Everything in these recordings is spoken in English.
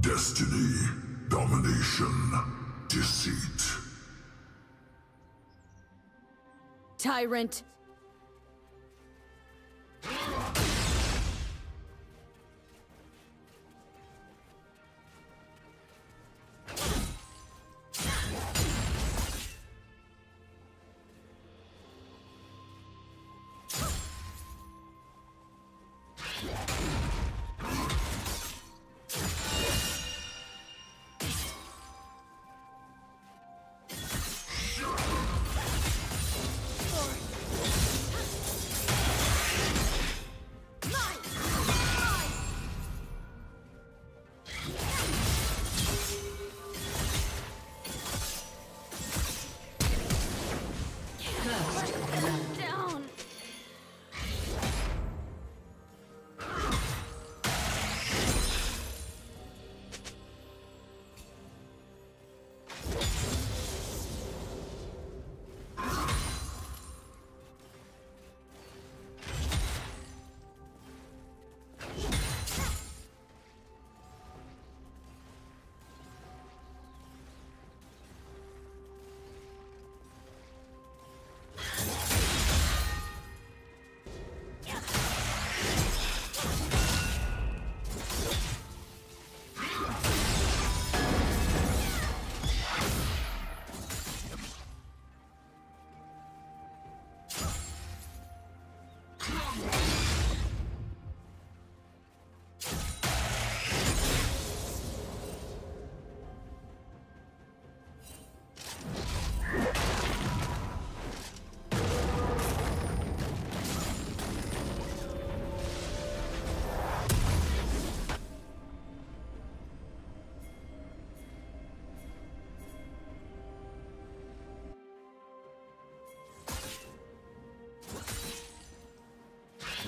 Destiny, domination, deceit. Tyrant!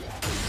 Yeah.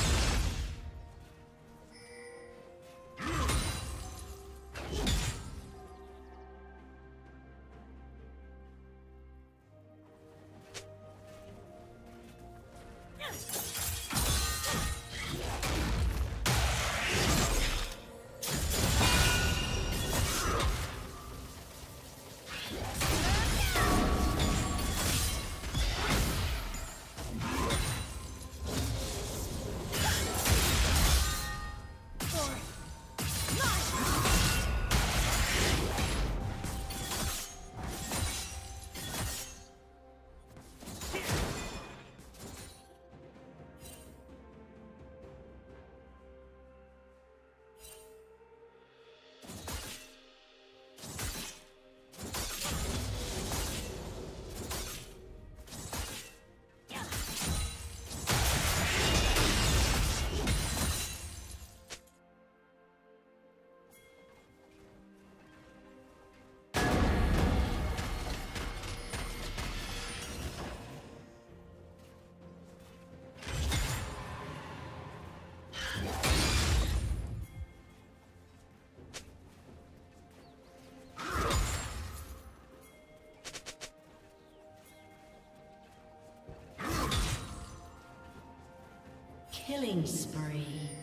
Killing spree.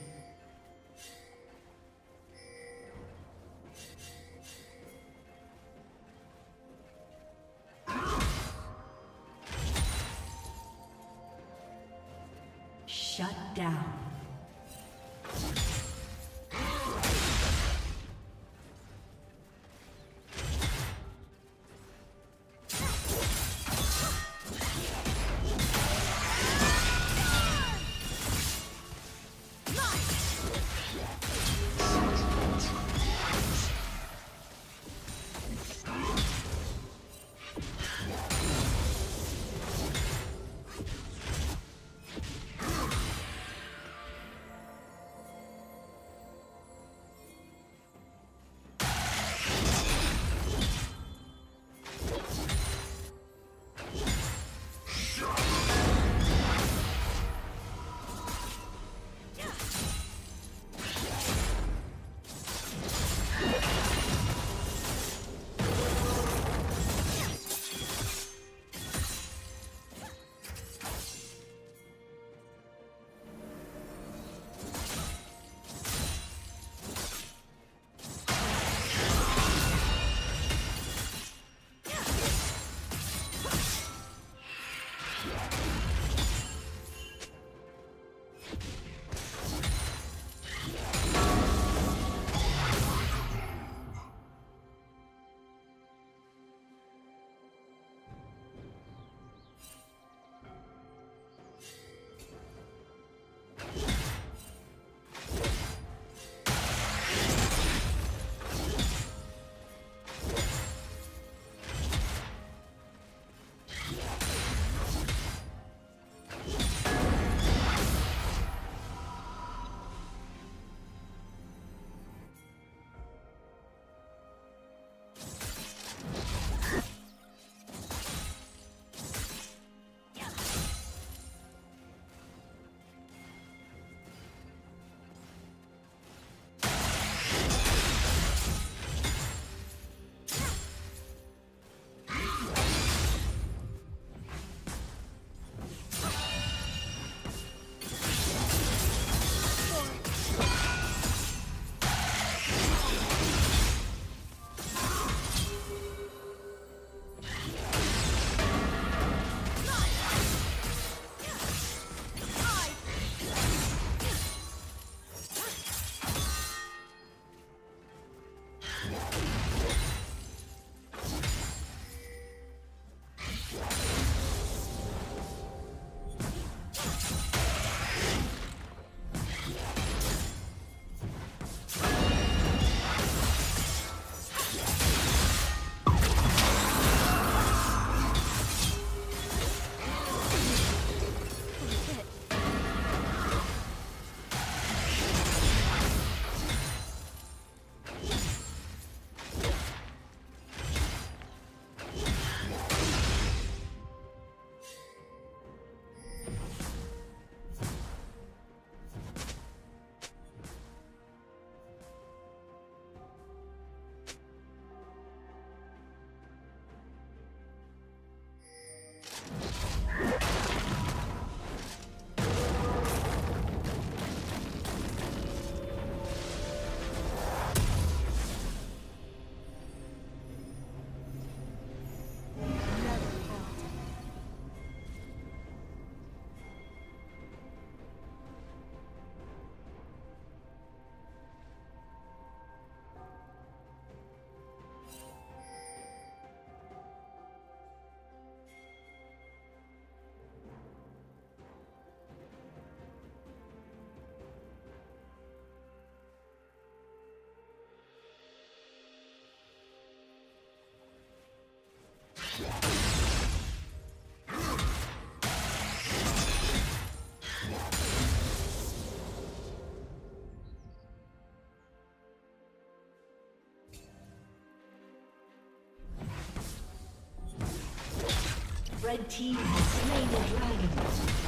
Red team has slain the dragon.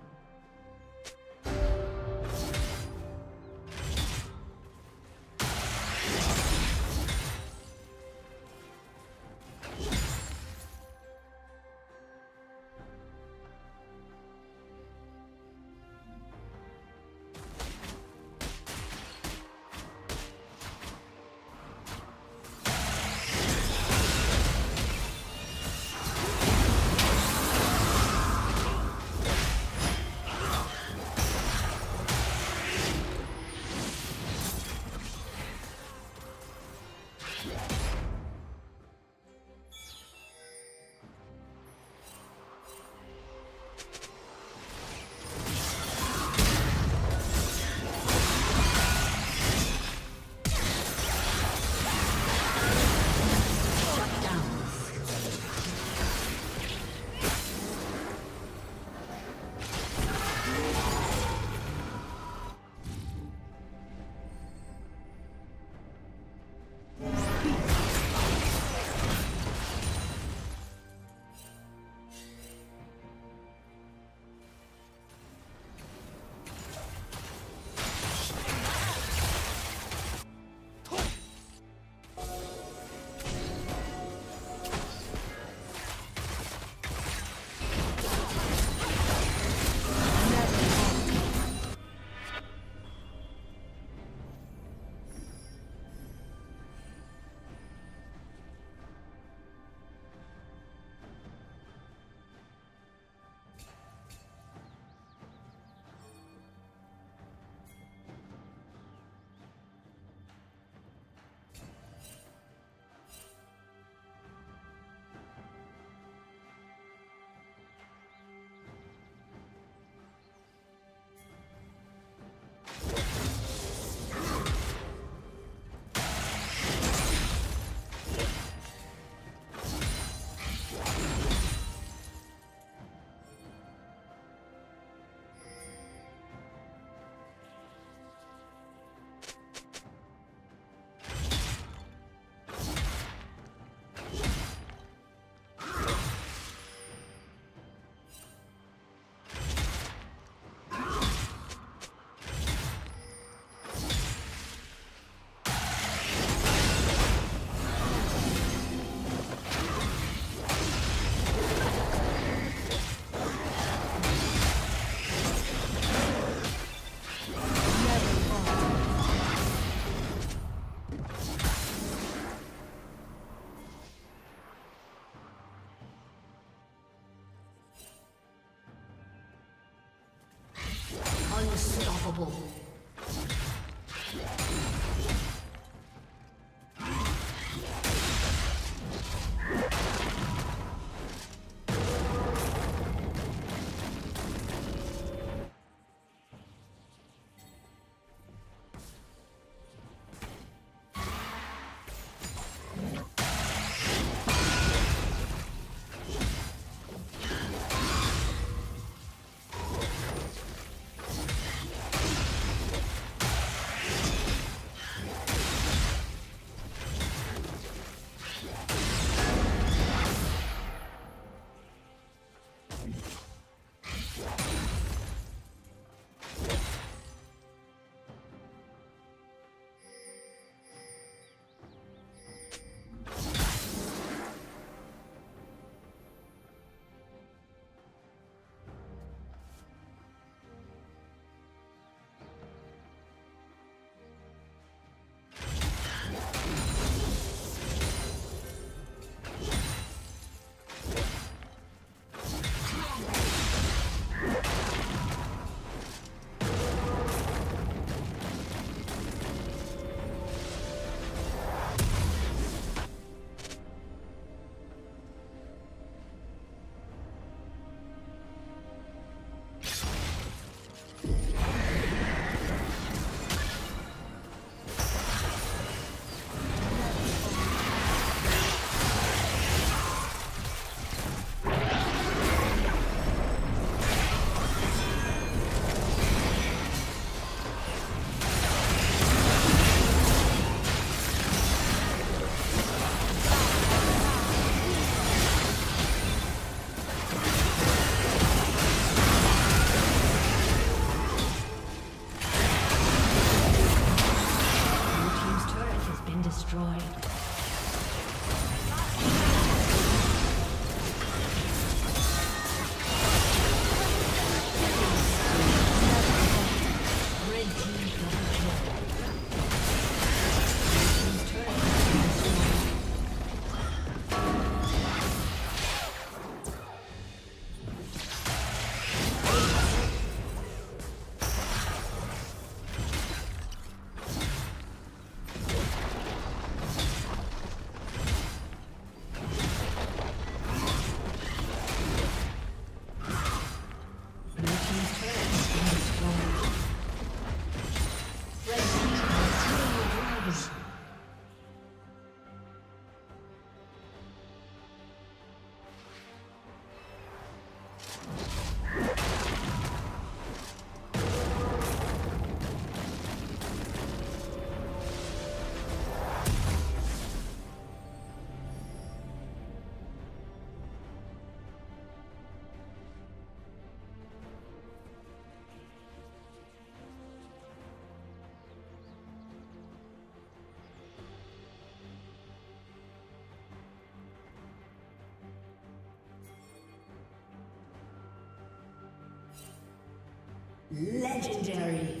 Legendary.